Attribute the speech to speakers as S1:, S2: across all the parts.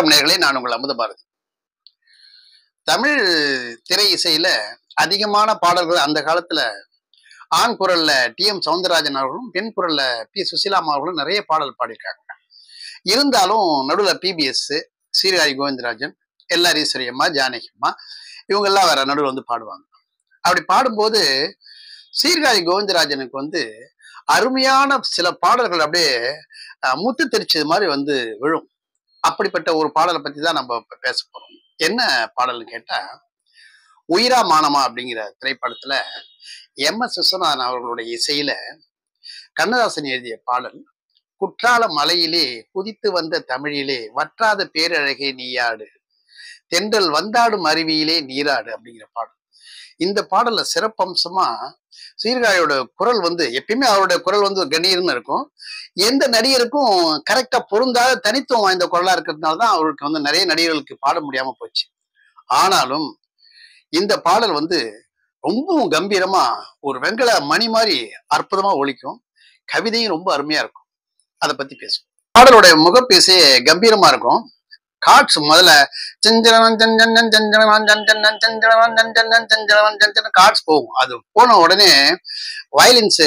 S1: வணக்கம் நேர்களே நான் உங்கள் அமுத பாரதி. தமிழ் திரை இசையில அதிகமான பாடல்கள் அந்த காலத்துல ஆண் குரல்ல டி. எம். சவுந்தரராஜன் அவர்களும் பெண் குரல்ல பி. சுசீலாமா அவர்களும் நிறைய பாடல் பாடியிருக்காங்க. இருந்தாலும் நடுவில் பிபிஎஸ் சீர்காழி கோவிந்தராஜன் எல்ஆர் ஈஸ்வரியம்மா ஜானகிம்மா இவங்கெல்லாம் வேற நடுவில் வந்து பாடுவாங்க. அப்படி பாடும்போது சீர்காழி கோவிந்தராஜனுக்கு வந்து அருமையான சில பாடல்கள் அப்படியே முத்து தெரிச்சது மாதிரி வந்து விழும். அப்படிப்பட்ட ஒரு பாடலை பத்தி தான் நம்ம பேச போறோம். என்ன பாடல்னு கேட்டா உயிரா மானமா அப்படிங்கிற திரைப்படத்துல எம் எஸ் விஸ்வநாதன் அவர்களுடைய இசையில கண்ணதாசன் எழுதிய பாடல் குற்றால மலையிலே குதித்து வந்த தமிழிலே வற்றாத பேரழகே நீயாடு தென்றல் வந்தாடும் அருவியிலே நீராடு அப்படிங்கிற பாடல். இந்த பாடல்ல சிறப்பம்சமா சீர்காழியோட குரல் வந்து எப்பயுமே அவருடைய குரல் வந்து கணீர்னு இருக்கும். எந்த நடிகருக்கும் கரெக்டா பொருந்தாத தனித்துவம் வாய்ந்த குரலா இருக்கிறதுனால தான் அவருக்கு வந்து நிறைய நடிகர்களுக்கு பாட முடியாம போச்சு. ஆனாலும் இந்த பாடல் வந்து ரொம்பவும் கம்பீரமா ஒரு வெங்கல மணி மாதிரி அற்புதமா ஒழிக்கும் கவிதையும் ரொம்ப அருமையா இருக்கும். அதை பத்தி பேசுவோம். பாடலுடைய முகப்பேசே கம்பீரமா இருக்கும். காட்ஸ் முதல்ல செஞ்சலவன் செஞ்சன் செஞ்சலவன் செஞ்சன் செஞ்சலவன் செஞ்சன் செஞ்சலவன் செஞ்சன் காட்ஸ் போகும் அது போன உடனே வயலின்ஸ்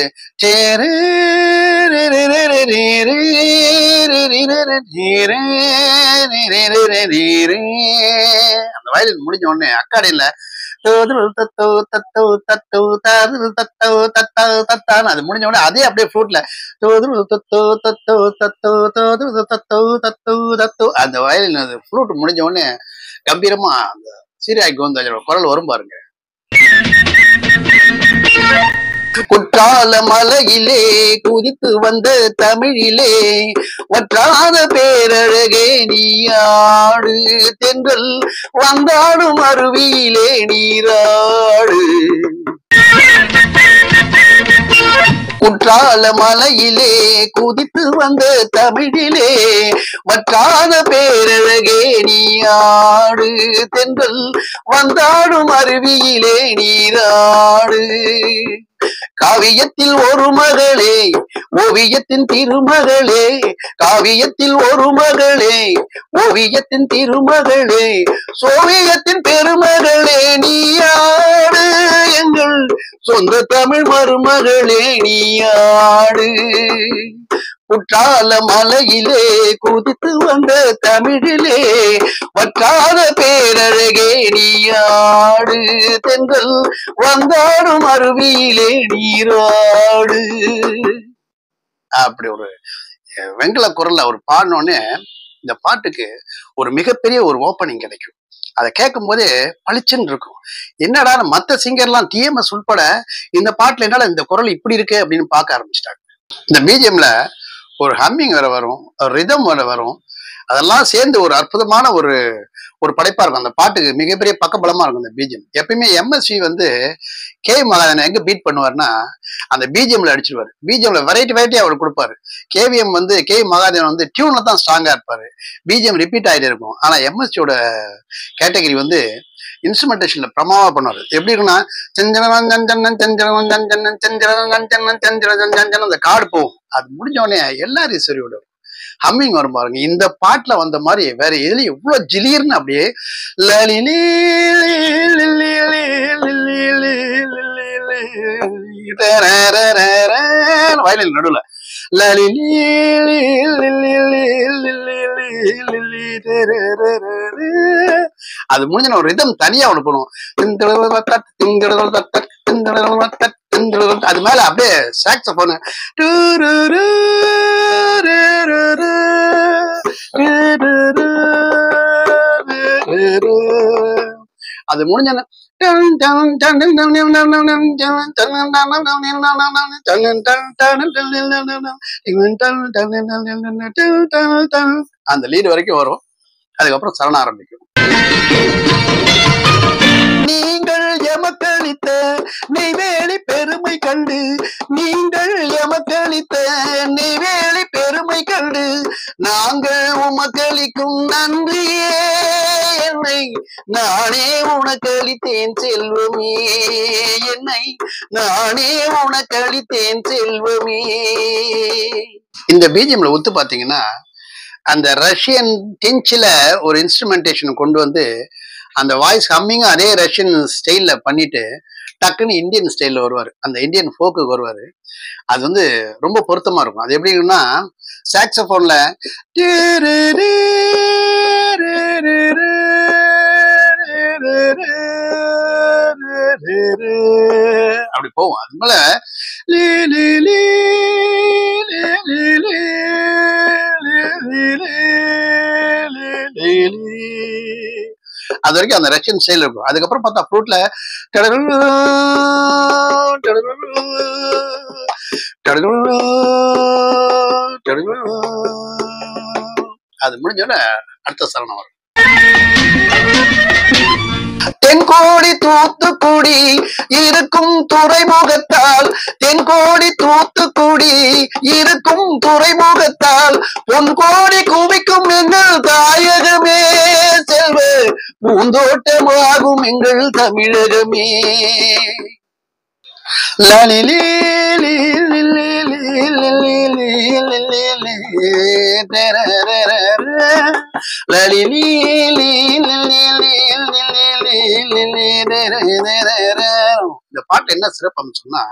S1: அந்த வயலின் முடிஞ்ச உடனே அக்காடையில அது முடிஞ்ச உடனே அதே அப்படியே ஃப்ளூட்ல அந்த வயலின் அது ஃப்ளூட் முடிஞ்ச உடனே கம்பீரமா அந்த சீரியாய் கோவிந்தாஜோட குரல் வரும் பாருங்க குற்றால மலையிலே குதித்து வந்த தமிழிலே வற்றாத பேரழகே நீயாடு தென்றல் வந்தாடும் அருவியிலே நீராடு. குற்றால மலையிலே குதித்து வந்த தமிழிலே வற்றாத பேரழகே நீயாடு தென்றல் வந்தாடும் அருவியிலே நீராடு. காவியத்தில் ஒரு மகளே ஓவியத்தின் திருமகளே காவியத்தில் ஒரு மகளே ஓவியத்தின் திருமகளே சோவியத்தின் பெருமகளே நீயாடு எங்கள் சொந்த தமிழ் மருமகளே நீயாடு. குற்றால மலையிலே குதித்து வந்த தமிழிலே வற்றாத பேரழகே நீயாடு. தென்றல் வந்தாடும் அருவியிலே நீராடு. அப்படி ஒரு வெங்கல குரல் குரல்ல அவர் பாடினோடனே இந்த பாட்டுக்கு ஒரு மிகப்பெரிய ஒரு ஓப்பனிங் கிடைக்கும். அதை கேட்கும் போதே பளிச்சுன்னு இருக்கும். என்னடா மத்த சிங்கர்லாம் டிஎம்எஸ் உட்பட இந்த பாட்டுல என்னால இந்த குரல் இப்படி இருக்கு அப்படின்னு பார்க்க ஆரம்பிச்சிட்டாங்க. இந்த பிஜிஎம்ல ஒரு ஹம்மிங் வேற வரும் ரிதம் வேற வரும். அதெல்லாம் சேர்ந்து ஒரு அற்புதமான ஒரு ஒரு படைப்பா இருக்கும். அந்த பாட்டுக்கு மிகப்பெரிய பக்கபலமா இருக்கும் இந்த பிஜிஎம் எப்பயுமே எம்எஸ்வி வந்து கே மகாதனை எங்க பீட் பண்ணுவார்னா அந்த பிஜிஎம்ல அடிச்சிருவாரு. பீஜம்ல வெரைட்டி வெரைட்டி அவர் கொடுப்பாரு. கேவிஎம் வந்து கே மகாதேவன் வந்து டியூன்ல தான் ஸ்ட்ராங்கா இருப்பாரு. பிஜிஎம் ரிப்பீட் ஆயிட்டே இருக்கும். ஆனா எம்எஸ்சியோட கேட்டகரி வந்து இன்ஸ்ட்ருமெண்டேஷன்ல பிரமாவா பண்ணுவாரு. எப்படி இருக்குன்னா செஞ்சனன் செஞ்சனன் செஞ்சனன் செஞ்சனன் செஞ்சனன் செஞ்சனன் செஞ்சனன் செஞ்சனன் அந்த கார்டு போகும். அது முடிஞ்ச உடனே எல்லாரும் விடும் ஹம்மிங் வரும் பாருங்க இந்த பாட்டுல வந்த மாதிரி வேற எதுல எவ்வளவு ஜிலீர்னு அப்படியே வயலில் நடுவில் நடுவுல அது முடிஞ்ச ஒரு ரிதம் தனியா ஒண்ணு பண்ணுவோம் அது மேல அப்படியே சாக்ஸபோன் அது முடிஞ்ச அந்த லீடு வரைக்கும் வரும் அதுக்கப்புறம் சரண ஆரம்பிக்கும் நீங்கள் எமக்களித்த நெய்வேலி பெருமை கண்டு நீங்கள் எமக்களித்த நெய்வேலி பெருமை கண்டு நாங்கள் உமக்களிக்கும் நன்றியே என்னை நானே உனக்களித்தேன் செல்வமே. என்னை நானே உனக்களித்தேன் செல்வமே. இந்த பிஜிஎம்ல ஒத்து பாத்தீங்கன்னா அந்த ரஷ்யன் டென்ச்சில் ஒரு இன்ஸ்ட்ருமெண்டேஷன் கொண்டு வந்து அந்த வாய்ஸ் ஹம்மிங்கும் அதே ரஷ்யன் ஸ்டைல்ல பண்ணிட்டு டக்குன்னு இந்தியன் ஸ்டைல்ல வருவார். அந்த இந்தியன் ஃபோக்குக்கு வருவார். அது வந்து ரொம்ப பொருத்தமா இருக்கும். அது எப்படின்னா சாக்ஸபோன்ல அப்படி போவோம் அது போல அது வரைக்கும் அந்த ரஷ்யன் செயல் இருக்கும் அதுக்கப்புறம் பார்த்தா ஃப்ரூட்ல அது முடிஞ்சோடனே அடுத்த சரணம் வரும் தென்கோடி தூத்துக்குடி இருக்கும் துறைமுகத்தால் தென்கோடி தூத்துக்குடி இருக்கும் துறைமுகத்தால் பொன்கோடி குவிக்கும் எங்கள் தாயகமே செல்வ பூந்தோட்டமாகும் எங்கள் தமிழகமே லலிலே லலிலே இந்த பாட்டு என்ன சிறப்பு சொன்னா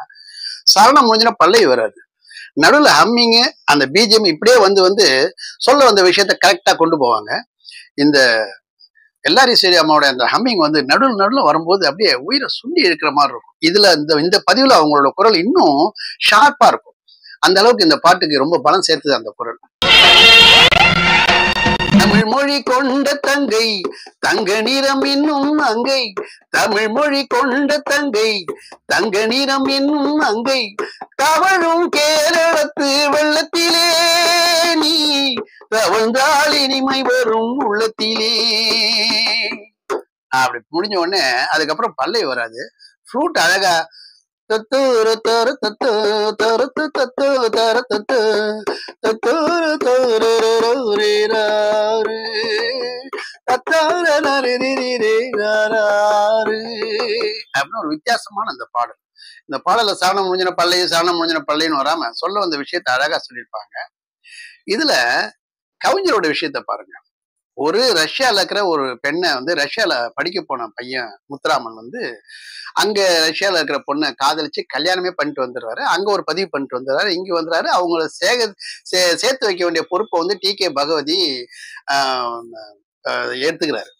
S1: சரணம் முடிஞ்சுனா பல்லவி வராது. நடுவில் ஹம்மிங்கு அந்த பிஜிஎம் இப்படியே வந்து வந்து சொல்ல வந்த விஷயத்த கரெக்டா கொண்டு போவாங்க. இந்த எல்லாரி அம்மாவோட அந்த ஹம்மிங் வந்து நடுவில் நடுவில் வரும்போது அப்படியே உயிரை சுண்டி இருக்கிற மாதிரி இருக்கும். இதுல இந்த இந்த பதிவுல அவங்களோட குரல் இன்னும் ஷார்ப்பா இருக்கும். அந்த அளவுக்கு இந்த பாட்டுக்கு ரொம்ப பலம் சேர்த்துது அந்த குரல். தமிழ் மொழி கொண்ட தங்கை தங்க நிறம் இன்னும் அங்கை. தமிழ் மொழி கொண்ட தங்கை தங்க நிறம் இன்னும் அங்கை. தவழும் கேரளத்து வெள்ளத்திலே நீ தவழ்ந்தால் இனிமை வரும் உள்ளத்திலே. அப்படி முடிஞ்ச உடனே அதுக்கப்புறம் பல்லை வராது. ஃப்ரூட் அழகா தத்தூரு தரு தத்து தருத்து தத்து தர தத்து தத்தூரு தூரு அப்படின்னு ஒரு வித்தியாசமான அந்த பாடல் இந்த பாடல சாணம் முடிஞ்சின பள்ளையும் சாணம் முடிஞ்சின பல்லையும் வராம சொல்ல வந்த விஷயத்த அழகா சொல்லியிருப்பாங்க இதுல கவிஞரோட விஷயத்த பாருங்க ஒரு ரஷ்யால இருக்கிற ஒரு பெண்ணை வந்து ரஷ்யால படிக்க போன பையன் முத்துராமன் வந்து அங்க ரஷ்யால இருக்கிற பொண்ணை காதலிச்சு கல்யாணமே பண்ணிட்டு வந்துடுறாரு. அங்க ஒரு பதிவு பண்ணிட்டு வந்துடுறாரு. இங்க வந்துடுறாரு. அவங்கள சேக சே சேர்த்து வைக்க வேண்டிய பொறுப்பை வந்து டி கே பகவதி ஆஹ், ஏத்துக்கிறாரு.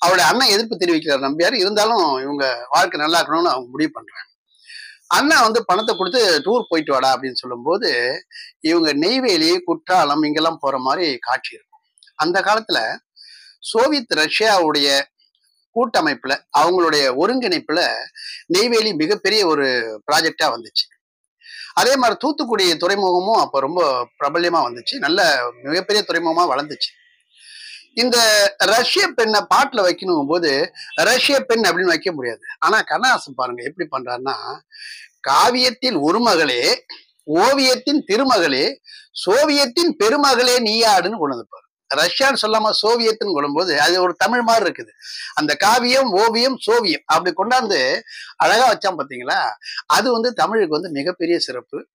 S1: அவருடைய அண்ணன் எதிர்ப்பு தெரிவிக்கிறார் நம்பியார். இருந்தாலும் இவங்க வாழ்க்கை நல்லா இருக்கணும்னு அவங்க முடிவு பண்றாங்க. அண்ணா வந்து பணத்தை கொடுத்து டூர் போயிட்டு வாடா அப்படின்னு சொல்லும்போது இவங்க நெய்வேலி குற்றாலம் இங்கெல்லாம் போற மாதிரி காட்சி இருக்கும். அந்த காலத்துல சோவியத் ரஷ்யாவுடைய கூட்டமைப்புல அவங்களுடைய ஒருங்கிணைப்புல நெய்வேலி மிகப்பெரிய ஒரு ப்ராஜெக்டா வந்துச்சு. அதே மாதிரி தூத்துக்குடி துறைமுகமும் அப்போ ரொம்ப பிரபல்யமா வந்துச்சு. நல்ல மிகப்பெரிய துறைமுகமா வளர்ந்துச்சு. இந்த ரஷ்ய பெண்ணை பாட்டுல வைக்கணும் போது ரஷ்ய பெண் அப்படின்னு வைக்க முடியாது. ஆனா கண்ணாசன் பாருங்க எப்படி பண்றாருன்னா காவியத்தில் ஒரு மகளே ஓவியத்தின் திருமகளே சோவியத்தின் பெருமகளே நீயாடுன்னு கொண்டு வந்துப்பாரு ரஷ்யான்னு சொல்லாம சோவியத்துன்னு கொள்ளும்போது அது ஒரு தமிழ் மாதிரி இருக்குது. அந்த காவியம் ஓவியம் சோவியம் அப்படி கொண்டாந்து அழகா வச்சான் பாத்தீங்களா? அது வந்து தமிழுக்கு வந்து மிகப்பெரிய சிறப்பு.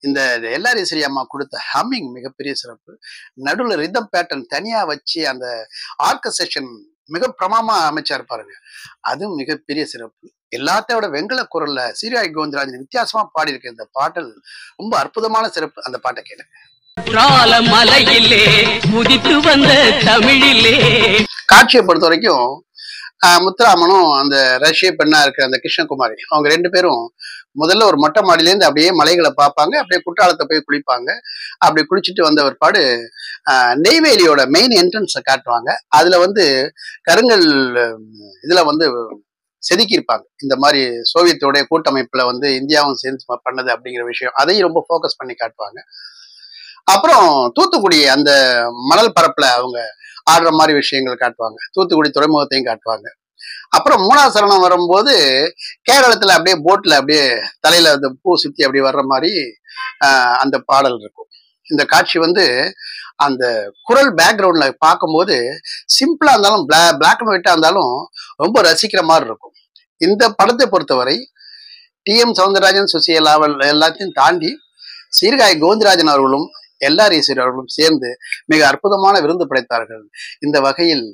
S1: இந்த எல்லாரீஸ்வரி அம்மா கொடுத்த ஹம்மிங் மிகப்பெரிய சிறப்பு. நடுவில் ரிதம் பேட்டர்ன் தனியா வச்சு அந்த ஆர்கஸ்ட்ரேஷன் மிக பிரமாமா அமைச்சார் பாருங்க. அதுவும் மிகப்பெரிய சிறப்பு. எல்லாத்தையோட வெங்கல குரல்ல சீரியாய் கோவிந்தராஜன் வித்தியாசமா பாடியிருக்க இந்த பாடல் ரொம்ப அற்புதமான சிறப்பு. அந்த பாட்டை கேளுங்க.
S2: குற்றால மலையிலே வந்த தமிழிலே.
S1: காட்சியை பொறுத்த வரைக்கும் முத்துராமனும் அந்த ரஷ்ய பெண்ணா இருக்கிற அந்த கிருஷ்ணகுமாரி அவங்க ரெண்டு பேரும் முதல்ல ஒரு மொட்டை மாடியிலேருந்து அப்படியே மலைகளை பார்ப்பாங்க அப்படியே குற்றாலத்தை போய் குளிப்பாங்க. அப்படி குளிச்சுட்டு வந்த ஒருபாடு ஆஹ், நெய்வேலியோட மெயின் என்ட்ரன்ஸை காட்டுவாங்க. அதுல வந்து கருங்கல் இதுல வந்து செதுக்கியிருப்பாங்க. இந்த மாதிரி சோவியத்தோடைய கூட்டமைப்புல வந்து இந்தியாவும் சேர்ந்து பண்ணது அப்படிங்கிற விஷயம் அதையும் ரொம்ப ஃபோக்கஸ் பண்ணி காட்டுவாங்க. அப்புறம் தூத்துக்குடி அந்த மணல் பரப்புல அவங்க ஆடுற மாதிரி விஷயங்கள் காட்டுவாங்க. தூத்துக்குடி துறைமுகத்தையும் காட்டுவாங்க. அப்புறம் மூணாவது சரணம் வரும்போது கேரளத்துல அப்படியே போட்ல அப்படியே தலையில அந்த பூ சுத்தி அப்படி வர்ற மாதிரி அந்த பாடல் இருக்கும். இந்த காட்சி வந்து அந்த குரல் பேக்ரவுண்ட்ல பார்க்கும்போது சிம்பிளா இருந்தாலும் பிளாக் அண்ட் ஒயிட்டா இருந்தாலும் ரொம்ப ரசிக்கிற மாதிரி இருக்கும். இந்த படத்தை பொறுத்தவரை டி எம் சவுந்தரராஜன் சுசியலாவல் எல்லாத்தையும் தாண்டி சீர்காழி கோவிந்தராஜன் அவர்களும் எல்ஆர் ஈஸ்வரி அவர்களும் சேர்ந்து மிக அற்புதமான விருந்து படைத்தார்கள். இந்த வகையில்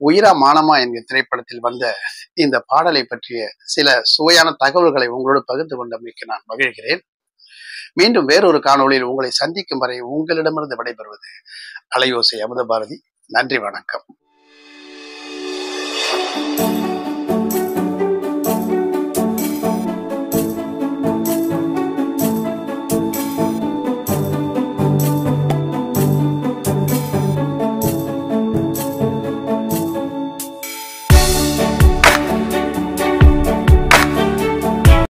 S1: உயிரா மானமா என்கிற திரைப்படத்தில் வந்த இந்த பாடலை பற்றிய சில சுவையான தகவல்களை உங்களோடு பகிர்ந்து கொண்டமைக்கு நான் மகிழ்கிறேன். மீண்டும் வேறொரு காணொளியில் உங்களை சந்திக்கும் வரை உங்களிடமிருந்து விடைபெறுவது அலையோசை அமுத பாரதி நன்றி வணக்கம்.